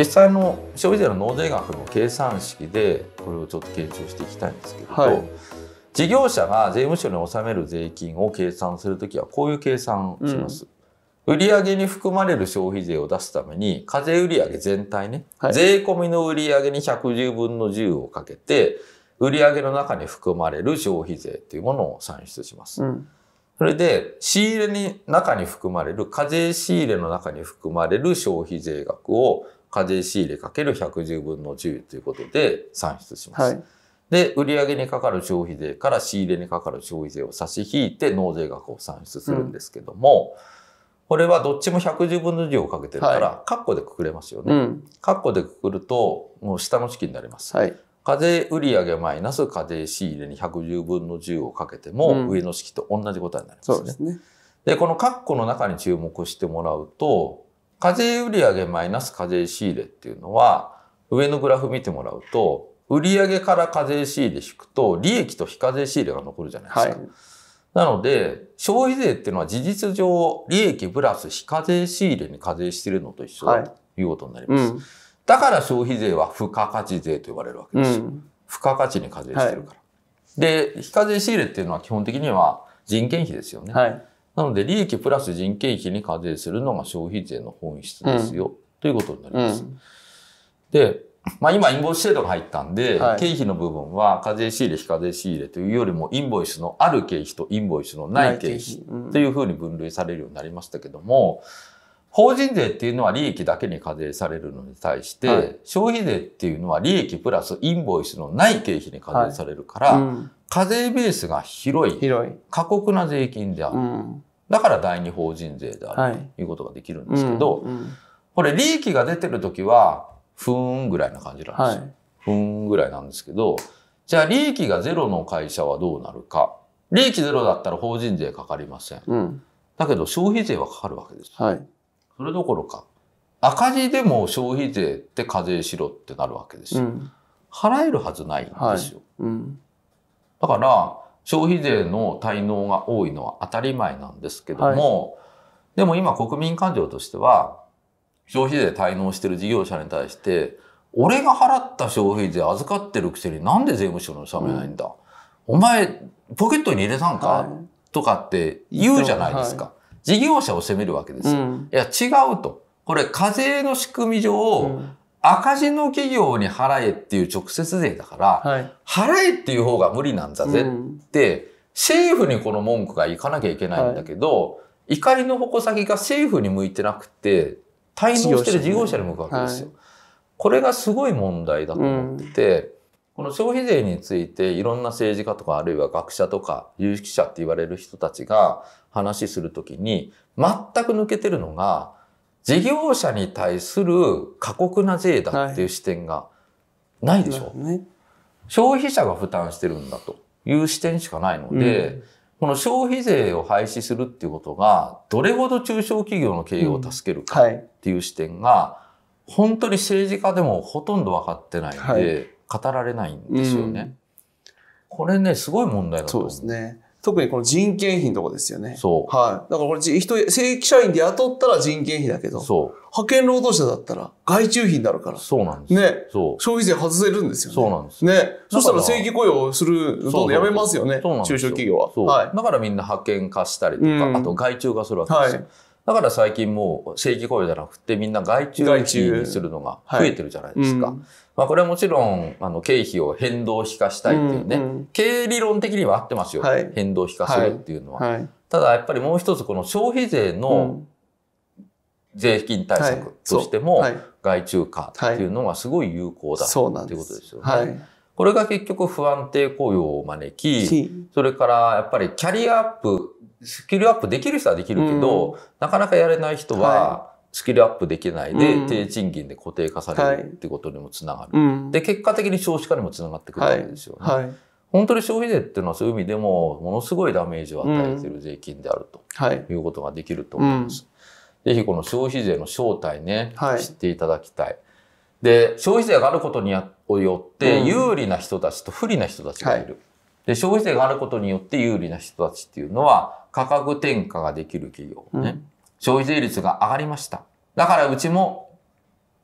実際の消費税の納税額の計算式でこれをちょっと検証していきたいんですけれど、はい、事業者が税務署に納める税金を計算するときはこういう計算をします。うん、売上に含まれる消費税を出すために課税売上全体ね、はい、税込みの売上に110分の10をかけて売上の中に含まれる消費税というものを算出します。うんそれで、仕入れに中に含まれる、課税仕入れの中に含まれる消費税額を課税仕入れかける110分の10ということで算出します。はい、で、売上にかかる消費税から仕入れにかかる消費税を差し引いて納税額を算出するんですけども、うん、これはどっちも110分の10をかけてるから、カッコでくくれますよね。うん、カッコでくくると、もう下の式になります。はい、課税売上マイナス課税仕入れに110分の10をかけても、上の式と同じ答えになりますね。そうですね。で、このカッコの中に注目してもらうと、課税売上マイナス課税仕入れっていうのは、上のグラフ見てもらうと、売上から課税仕入れ引くと、利益と非課税仕入れが残るじゃないですか。はい、なので、消費税っていうのは事実上、利益プラス非課税仕入れに課税しているのと一緒だということになります。はいうん、だから消費税は付加価値税と呼ばれるわけですよ。うん、付加価値に課税してるから。はい、で、非課税仕入れっていうのは基本的には人件費ですよね。はいなので、利益プラス人件費に課税するのが消費税の本質ですよ、うん、ということになります。うん、で、まあ今、インボイス制度が入ったんで、はい、経費の部分は課税仕入れ、非課税仕入れというよりも、インボイスのある経費とインボイスのない経費というふうに分類されるようになりましたけども、法人税っていうのは利益だけに課税されるのに対して、はい、消費税っていうのは利益プラスインボイスのない経費に課税されるから、はい。うん、課税ベースが広い、広い。過酷な税金である。うん。だから第二法人税であるとい。うことができるんですけど、はいうんうん、これ利益が出てる時は、ふーんぐらいな感じなんですよ。はい、ふーんぐらいなんですけど、じゃあ利益がゼロの会社はどうなるか。利益ゼロだったら法人税かかりません、だけど消費税はかかるわけです。はい、それどころか、赤字でも消費税って課税しろってなるわけですよ。うん、払えるはずないんですよ。はい。うん、だから、消費税の滞納が多いのは当たり前なんですけども、はい、でも今国民感情としては、消費税滞納してる事業者に対して、俺が払った消費税預かってるくせになんで税務署に納めないんだ、うん、お前、ポケットに入れたんか、はい、とかって言うじゃないですか。はい、事業者を責めるわけですよ。うん、いや、違うと。これ、課税の仕組み上、うん。赤字の企業に払えっていう直接税だから、はい、払えっていう方が無理なんだぜって、政府にこの文句がいかなきゃいけないんだけど、はい、怒りの矛先が政府に向いてなくて、滞納してる事業者に向くわけですよ。はい、これがすごい問題だと思ってて、うん、この消費税についていろんな政治家とかあるいは学者とか有識者って言われる人たちが話するときに全く抜けてるのが、事業者に対する過酷な税だっていう視点がないでしょ、はいね、消費者が負担してるんだという視点しかないので、うん、この消費税を廃止するっていうことが、どれほど中小企業の経営を助けるかっていう視点が、本当に政治家でもほとんど分かってないんで、語られないんですよね。これね、すごい問題だと思う。そうですね。特にこの人件費のとこですよね。そう。はい。だからこれ人、正規社員で雇ったら人件費だけど、そう。派遣労働者だったら外注費になるから。そうなんです。ね。そう。消費税外せるんですよね。そうなんです。ね。そしたら正規雇用する、どんどんやめますよね。そうなん中小企業は。そう。はい。だからみんな派遣化したりとか、うん、あと外注化するわけですよ。はいだから最近もう正規雇用じゃなくてみんな外注費にするのが増えてるじゃないですか。はいうん、まあこれはもちろんあの経費を変動費化したいっていうね、うんうん、経営理論的には合ってますよ。はい、変動費化するっていうのは、はい、ただやっぱりもう一つこの消費税の税金対策としても外注化っていうのがすごい有効だっていうことですよね。これが結局不安定雇用を招き、それからやっぱりキャリアアップスキルアップできる人はできるけど、うん、なかなかやれない人は、スキルアップできないで、低賃金で固定化されるってことにもつながる、で、結果的に少子化にもつながってくるわけですよね。はい、本当に消費税っていうのはそういう意味でも、ものすごいダメージを与えている税金であるとい。うことができると思います。ぜひこの消費税の正体ね、知っていただきたい。で、消費税があることによって、有利な人たちと不利な人たちがいる。で、消費税があることによって有利な人たちっていうのは、価格転嫁ができる企業ね、うん、消費税率が上がりました。だからうちも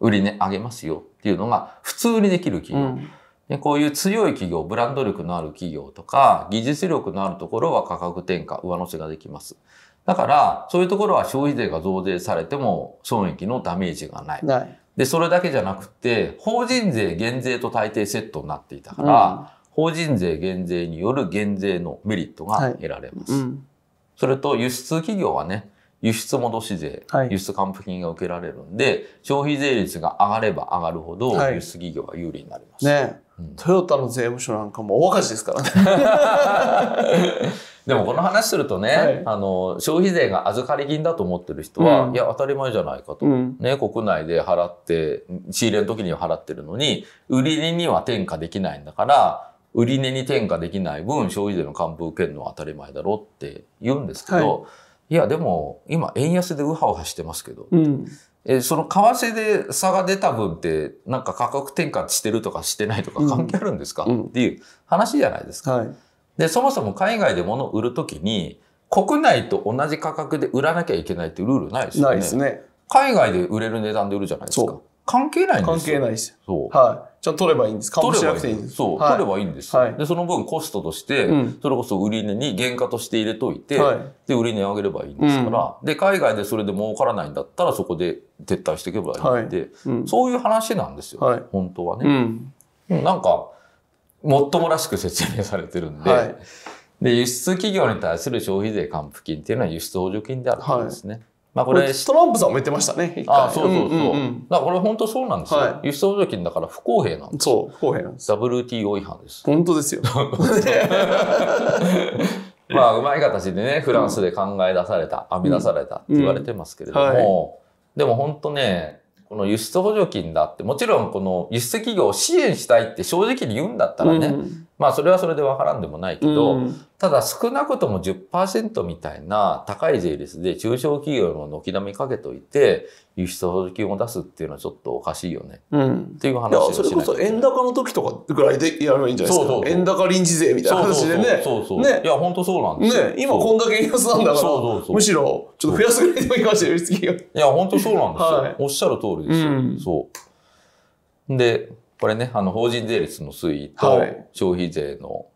売り値上げますよっていうのが普通にできる企業。うんでこういう強い企業、ブランド力のある企業とか、技術力のあるところは価格転嫁、上乗せができます。だから、そういうところは消費税が増税されても損益のダメージがない。ない。で、それだけじゃなくて、法人税減税と大抵セットになっていたから、うん、法人税減税による減税のメリットが得られます。はいうん、それと輸出企業はね、輸出戻し税、はい、輸出還付金が受けられるんで、消費税率が上がれば上がるほど、輸出企業が有利になります。ね、うん、トヨタの税務署なんかも大赤字ですからね。でもこの話するとね、はい、あの、消費税が預かり金だと思ってる人は、うん、いや、当たり前じゃないかと。うん、ね、国内で払って、仕入れの時には払ってるのに、売り値には転嫁できないんだから、売り値に転嫁できない分、消費税の還付受けるのは当たり前だろうって言うんですけど、はいいや、でも、今、円安でウハウハしてますけど、うん、えその為替で差が出た分って、なんか価格転嫁してるとかしてないとか関係あるんですか、うん、っていう話じゃないですか。はい、で、そもそも海外で物を売るときに、国内と同じ価格で売らなきゃいけないっていうルールないですよね。ないですね。海外で売れる値段で売るじゃないですか。関係ないんですよ。関係ないですよ。そう。はい。ちゃんと取ればいいんです。取ればいいんです。そう、はい、取ればいいんです。はい、で、その分コストとして、うん、それこそ売値に原価として入れといて、はい、で、売値上げればいいんですから、うん、で、海外でそれで儲からないんだったら、そこで撤退していけばいいんで、うん、そういう話なんですよ。本当はね。なんか、もっともらしく説明されてるんで、で、輸出企業に対する消費税還付金っていうのは輸出補助金であるんですね。まあこれ、トランプさんも言ってましたね。あそうそうそう。うんうんうん、だからこれ本当そうなんですよ。はい、輸出補助金だから不公平なんですそう、不公平なんです。WTO 違反です。本当ですよ。まあ、うまい形でね、フランスで考え出された、編み出されたって言われてますけれども、うんうんはい、でも本当ね、この輸出補助金だって、もちろんこの輸出企業を支援したいって正直に言うんだったらね、うん、まあそれはそれでわからんでもないけど、うん、ただ少なくとも10%みたいな高い税率で中小企業の軒並みかけといて、輸出補助金を出すっていうのはちょっとおかしいよね。うん、っていう話をそれこそ円高の時とかぐらいでやればいいんじゃないですか？そうそう円高臨時税みたいな話でね。そうそうね。いや、本当そうなんですよ。ね、今こんだけ円安なんだから、そうそうそうむしろちょっと増やすぐらいでもいいかもしれない、輸出企業。いや、本当そうなんですよ。はい、おっしゃる通りですよ。うん、そう。で、これね、あの、法人税率の推移と消費税の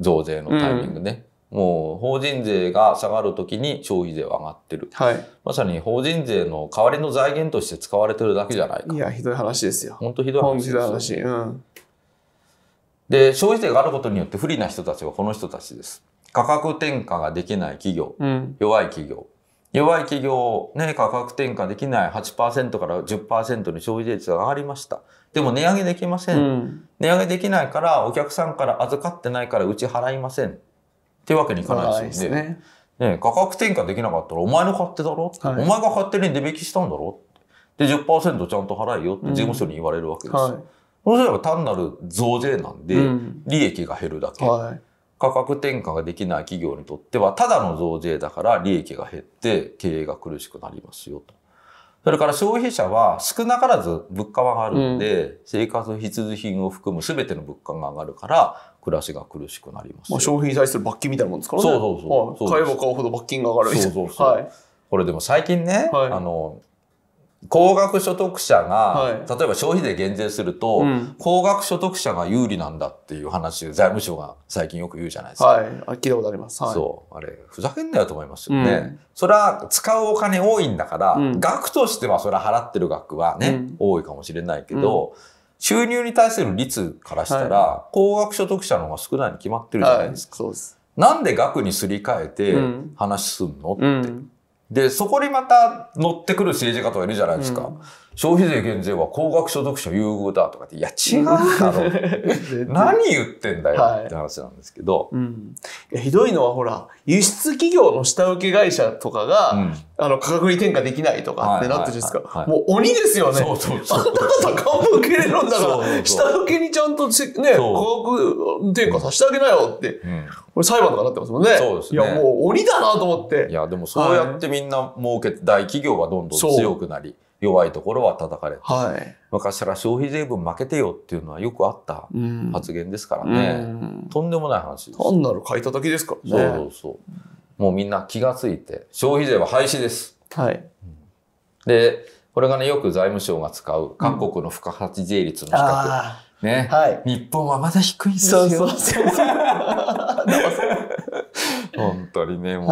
増税のタイミングね。うん、もう、法人税が下がるときに消費税は上がってる。はい。まさに法人税の代わりの財源として使われてるだけじゃないか。いや、ひどい話ですよ。本当ひどい話ですよ。ひどい話。うん。で、消費税があることによって不利な人たちはこの人たちです。価格転嫁ができない企業、うん、弱い企業。弱い企業、ね、価格転嫁できない8%から10%に消費税率が上がりました。でも値上げできません。うん、値上げできないからお客さんから預かってないからうち払いません。っていうわけにいかないですよね。ねね価格転嫁できなかったらお前の勝手だろ、はい、お前が勝手に値引きしたんだろ？で、10%ちゃんと払えよって事務所に言われるわけですよ。うんはい、そうすれば単なる増税なんで、利益が減るだけ。はい価格転嫁ができない企業にとっては、ただの増税だから利益が減って経営が苦しくなりますよと。それから消費者は少なからず物価は上がるんで、うん、生活必需品を含む全ての物価が上がるから、暮らしが苦しくなります。まあ、消費に対する罰金みたいなもんですからね。そうそうそう。買えば買うほど罰金が上がるそうそうそう。はい、これでも最近ね、はい、あの、高額所得者が、はい、例えば消費税減税すると、うん、高額所得者が有利なんだっていう話、財務省が最近よく言うじゃないですか。はい。聞いたことあります。はい、そう。あれ、ふざけんなよと思いますよね。うん、それは使うお金多いんだから、うん、額としてはそれは払ってる額はね、多いかもしれないけど、収入に対する率からしたら、はい、高額所得者の方が少ないに決まってるじゃないですか。そうです。なんで額にすり替えて話すんのって。で、そこにまた乗ってくる政治家とかいるじゃないですか。うん、消費税減税は高額所得者優遇だとかって、いや、違うだろ。何言ってんだよって話なんですけど、はいうん。ひどいのはほら、輸出企業の下請け会社とかが、うん、あの、価格に転嫁できないとかってなってるんですか。もう鬼ですよね。そうそうそう。あんた方株受けれるんだから、下請けにちゃんとね、価格転嫁させてあげなよって。これ裁判とかなってますもんね。そうですね。いや、もう鬼だなと思って。いや、でもそうやってみんな儲けて、大企業はどんどん強くなり、弱いところは叩かれて、はい、昔から消費税分負けてよっていうのはよくあった発言ですからね。とんでもない話です。単なる買い叩きですからね。そうそうそう。もうみんな気がついて、消費税は廃止です。はい。で、これがね、よく財務省が使う各国の付加価値税率の比較。うん、ね、はい。日本はまだ低いんですよ。そうそうそう。本当にね、も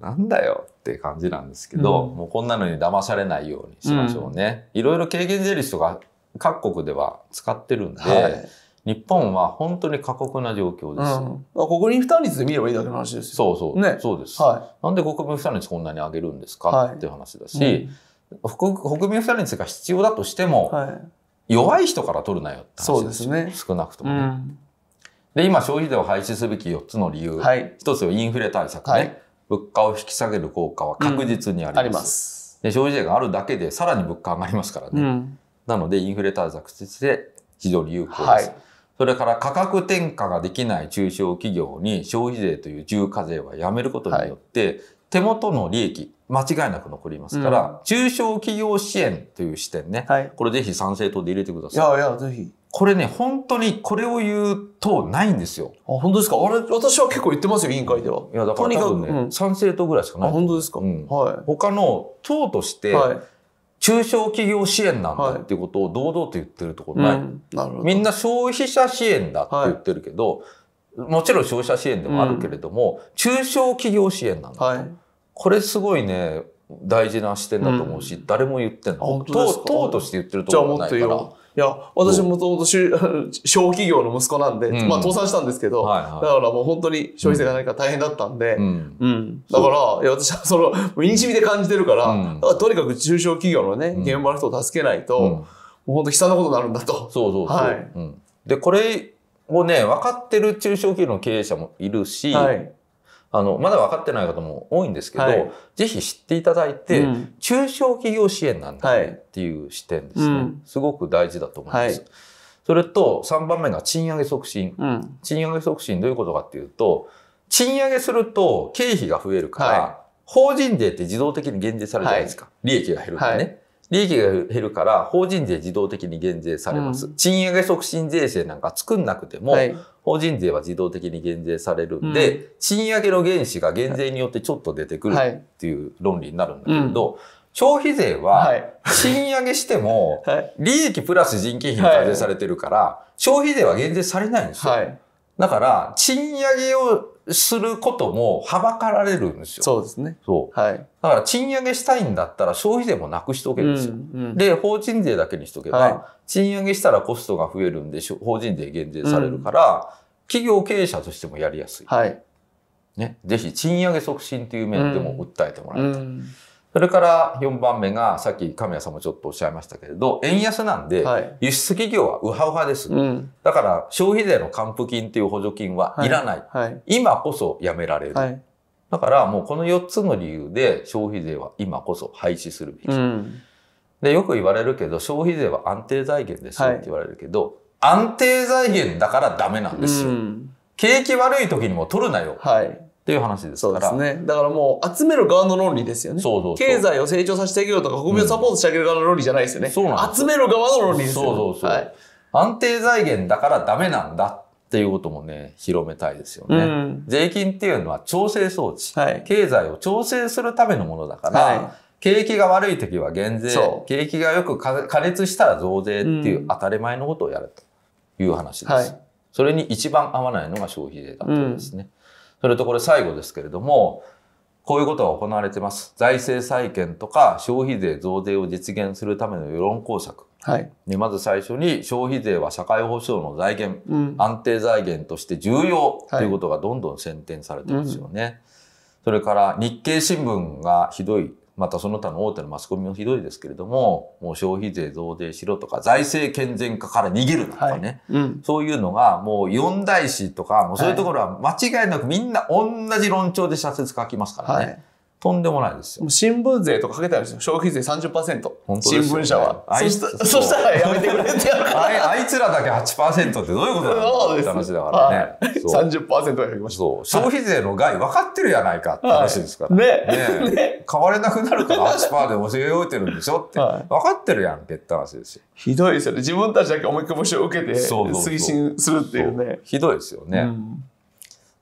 う、はい、なんだよって感じなんですけど、うん、もうこんなのに騙されないようにしましょうね。うん、いろいろ軽減税率とか各国では使ってるんで、はい日本は本当に過酷な状況です。うん、国民負担率で見ればいいだけの話ですよ。そうそう。ね。そうです。はい、なんで国民負担率こんなに上げるんですか、はい、っていう話だし、うん、国民負担率が必要だとしても、はい、弱い人から取るなよって話ですそうですね。少なくともね。うん、で、今消費税を廃止すべき4つの理由。はい、1つはインフレ対策ね、はい。物価を引き下げる効果は確実にあります。あります。で消費税があるだけでさらに物価上がりますからね。なのでインフレ対策として非常に有効です。はいそれから価格転嫁ができない中小企業に消費税という重課税はやめることによって、手元の利益、間違いなく残りますから、うん、中小企業支援という視点ね、はい、これぜひ賛成党で入れてください。いやいや、ぜひ。これね、本当にこれを言うとないんですよ。あ、本当ですか？あれ、私は結構言ってますよ、委員会では。いや、だから多分ね、うん、賛成党ぐらいしかない。あ、本当ですか、うん、はい。他の党として、はい中小企業支援なんだっていうことを堂々と言ってるところない。はい。うん、なみんな消費者支援だって言ってるけど、はい、もちろん消費者支援でもあるけれども、うん、中小企業支援なんだ。と、はい、これすごいね、大事な視点だと思うし、うん、誰も言ってんの。党党として言ってるところないから。いや、私もともと 小企業の息子なんで、うん、まあ倒産したんですけど、はいはい、だからもう本当に消費税がないから大変だったんで、うん。うん、だから、いや私はその、身に染みで感じてるから、うん、からとにかく中小企業のね、現場の人を助けないと、もう本当悲惨なことになるんだと。そうそうそう。はい、で、これをね、分かってる中小企業の経営者もいるし、はいあの、まだ分かってない方も多いんですけど、はい、ぜひ知っていただいて、うん、中小企業支援なんだっていう視点ですね、はい、すごく大事だと思います。はい、それと、3番目が賃上げ促進、うん。賃上げ促進どういうことかっていうと、賃上げすると経費が増えるから、法人税って自動的に減税されるじゃないですか。利益が減るんでね。利益が減るから法人税自動的に減税されます。うん、賃上げ促進税制なんか作んなくても、はい、法人税は自動的に減税されるんで、うん、賃上げの原資が減税によってちょっと出てくるっていう論理になるんだけれど、はい、消費税は賃上げしても 利益プラス人件費に課税されてるから、消費税は減税されないんですよ。だから、賃上げをすることもはばかられるんですよ。そうですね。そう。はい。だから賃上げしたいんだったら消費税もなくしとけですよ。うんうん、で、法人税だけにしとけば、はい、賃上げしたらコストが増えるんで、法人税減税されるから、うん、企業経営者としてもやりやすい。はい。ね。ぜひ賃上げ促進という面でも訴えてもらいたい。うんそれから4番目が、さっき神谷さんもちょっとおっしゃいましたけれど、円安なんで、輸出企業はウハウハです。うん、だから消費税の還付金っていう補助金はいらない。はいはい、今こそやめられる。はい、だからもうこの4つの理由で消費税は今こそ廃止するべき。うん、で、よく言われるけど、消費税は安定財源ですよって言われるけど、安定財源だからダメなんですよ。うん、景気悪い時にも取るなよ。はいっていう話ですから。そうですね。だからもう集める側の論理ですよね。そうそう経済を成長させてあげようとか、国民をサポートしてあげる側の論理じゃないですよね。うん、そうなん集める側の論理ですよ、ね。そうそうそう。はい、安定財源だからダメなんだっていうこともね、広めたいですよね。うん、税金っていうのは調整装置、はい。経済を調整するためのものだから、はい、景気が悪い時は減税、景気がよく加熱したら増税っていう当たり前のことをやるという話です。はい、それに一番合わないのが消費税だったんですね。うんそれとこれ最後ですけれども、こういうことが行われています。財政再建とか消費税増税を実現するための世論工作。はい、でまず最初に消費税は社会保障の財源、うん、安定財源として重要ということがどんどん宣伝されてますよね。はいうん、それから日経新聞がひどいまたその他の大手のマスコミもひどいですけれども、もう消費税増税しろとか、財政健全化から逃げるとかね、はい。うん、そういうのがもう四大師とか、もうそういうところは間違いなくみんな同じ論調で社説書きますからね。はいとんでもないですよ。新聞税とかかけてあるんですよ。消費税30%。本当新聞社は。あいつ そしたらやめてくれってやるからあい。つらだけ8%ってどういうことなのって話だからね。はい、30%やりました。そう。消費税の害分かってるやないかって話ですから。ねねね変われなくなるから8%で教えおいてるんでしょって。分かってるやんけって話ですよ。ひどいですよね。自分たちだけ思い込みしを受けて、推進するっていうね。ひどいですよね。うん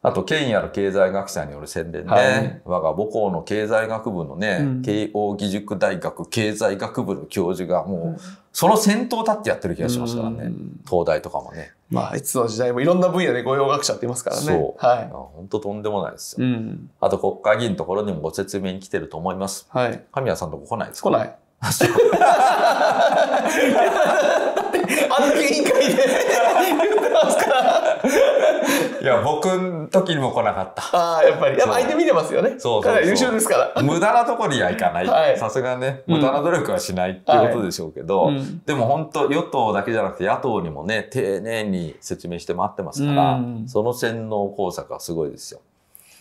あと、権威ある経済学者による宣伝ね、はい、我が母校の経済学部のね、うん、慶応義塾大学経済学部の教授がもう、その先頭立ってやってる気がしますからね、うん、東大とかもね。まあ、いつの時代もいろんな分野で御用学者って言いますからね。そう。はい。本当とんでもないですよ。うん、あと、国会議員のところにもご説明に来てると思います。はい。神谷さんとこ来ないですか？来ない。あんだけ委員会で言ってますから。いや、僕の時にも来なかった。ああ、やっぱり。やっぱ相手見てますよね。そうそう優秀ですから。無駄なところにはいかない。さすがね、無駄な努力はしないっていうことでしょうけど、はいうん、でも本当、与党だけじゃなくて野党にもね、丁寧に説明して回ってますから、うん、その洗脳工作はすごいですよ。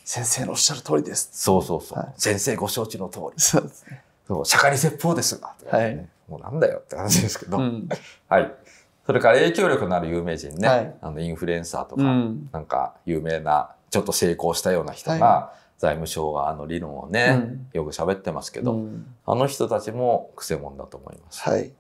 先生のおっしゃる通りです。そうそうそう。はい、先生ご承知の通り。そうですね。そう、釈迦に説法ですが、はい。もうなんだよって話ですけど。うん、はい。それから影響力のある有名人ね、はい、あのインフルエンサーとか、うん、なんか有名な、ちょっと成功したような人が、はい、財務省側の理論をね、うん、よく喋ってますけど、うん、あの人たちもくせ者だと思います。はい。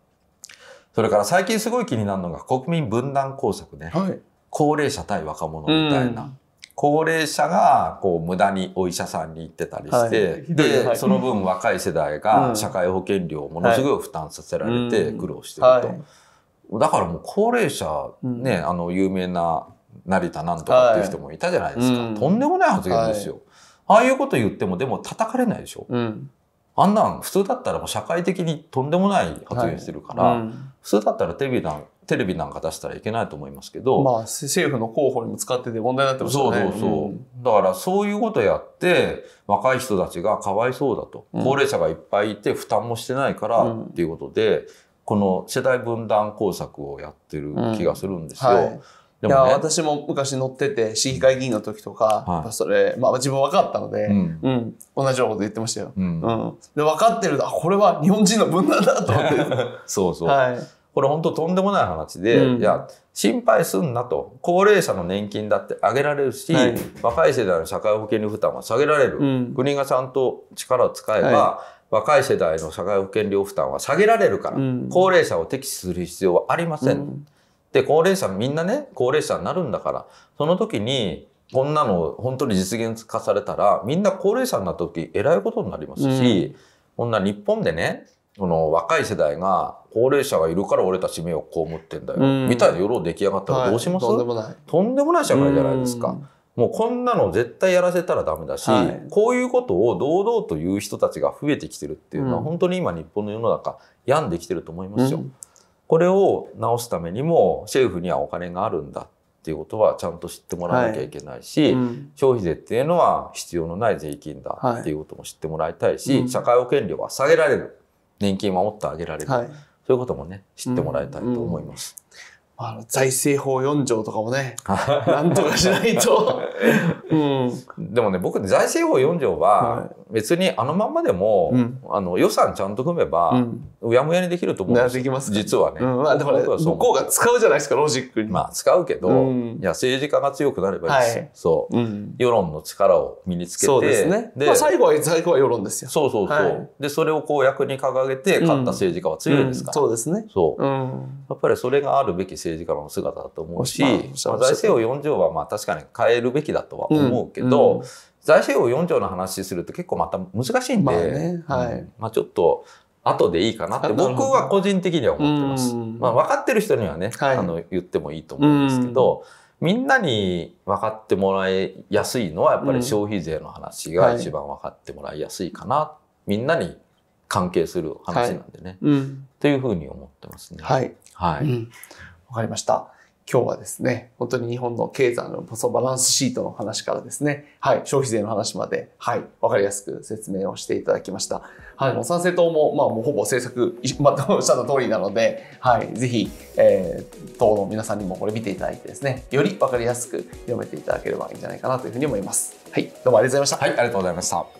それから最近すごい気になるのが国民分断工作ね。はい、高齢者対若者みたいな。高齢者がこう無駄にお医者さんに行ってたりして、はい、で、はい、その分若い世代が社会保険料をものすごい負担させられて苦労してると。はい、だからもう高齢者ね、あの有名な成田なんとかっていう人もいたじゃないですか。とんでもない発言ですよ。ああいうこと言ってもでも叩かれないでしょ。うん。あんなん普通だったらもう社会的にとんでもない発言してるから、普通だったらテレビなんテレビなんか出したらいけないと思いますけど。まあ政府の候補にも使ってて問題になってますよね。そうそうそう。うん、だからそういうことやって若い人たちがかわいそうだと。高齢者がいっぱいいて負担もしてないからっていうことで、この世代分断工作をやってる気がするんですよ。はいでも、ね、私も昔乗ってて、市議会議員の時とか、はい、それ、まあ自分分かったので、うん、うん、同じようなこと言ってましたよ。うん。うん、で、分かってる、あ、これは日本人の分断だと思って。そうそう。はい。これ本当とんでもない話で、うん、いや、心配すんなと。高齢者の年金だって上げられるし、はい、若い世代の社会保険料負担は下げられる。国がちゃんと力を使えば、はい。若い世代の社会保険料負担は下げられるから、うん、高齢者を敵視する必要はありません。うん、で、高齢者、みんなね、高齢者になるんだから、その時に、こんなの本当に実現化されたら、みんな高齢者になった時、えらいことになりますし、うん、こんな日本でね、その若い世代が高齢者がいるから俺たち迷惑被ってんだよ、みたいな世論出来上がったらどうします、はい、とんでもない。とんでもない社会じゃないですか。もうこんなの絶対やらせたらダメだし、はい、こういうことを堂々と言う人たちが増えてきてるっていうのは、本当に今日本の世の中病んできてると思いますよ。うん。これを直すためにも政府にはお金があるんだっていうことはちゃんと知ってもらわなきゃいけないし、はい。うん、消費税っていうのは必要のない税金だっていうことも知ってもらいたいし、はい社会保険料は下げられる年金守ってあげられる、はい、そういうこともね知ってもらいたいと思います。あの財政法4条とかもね、なんとかしないと。うん、でもね、僕、財政法4条は、別にあのまんまでも、あの予算ちゃんと組めば、うやむやにできると思うんですできます実はね。まあ、だから向こうが使うじゃないですか、ロジックに。まあ、使うけど、いや、政治家が強くなればいいですよ。そう。世論の力を身につけて。そうですね。で、まあ、最後は、最後は世論ですよ。そうそうそう。で、それをこう役に掲げて、勝った政治家は強いですか？ら。そうですね。そう。やっぱりそれがあるべき政治家の姿だと思うし、まあ、財政法4条はまあ確かに変えるべきだとは思うけど、財政法4条の話すると結構また難しいんで、まあねはい、まあちょっと後でいいかなって僕は個人的には思ってます。まあ分かってる人にはね、はい、あの言ってもいいと思うんですけど、みんなに分かってもらいやすいのはやっぱり消費税の話が一番分かってもらいやすいかな。はい、みんなに関係する話なんでね。はい、うん、というふうに思ってますね。はい。はい。わ、うん、かりました。今日はですね、本当に日本の経済のバランスシートの話からですね、はい、消費税の話まで、はい、わかりやすく説明をしていただきました。はい、もう参政党も、まあ、もうほぼ政策、まあ、おっしゃった通りなので、はい、ぜひ、えー、党の皆さんにもこれ見ていただいてですね、よりわかりやすく読めていただければいいんじゃないかなというふうに思います。はい、どうもありがとうございました。はい、ありがとうございました。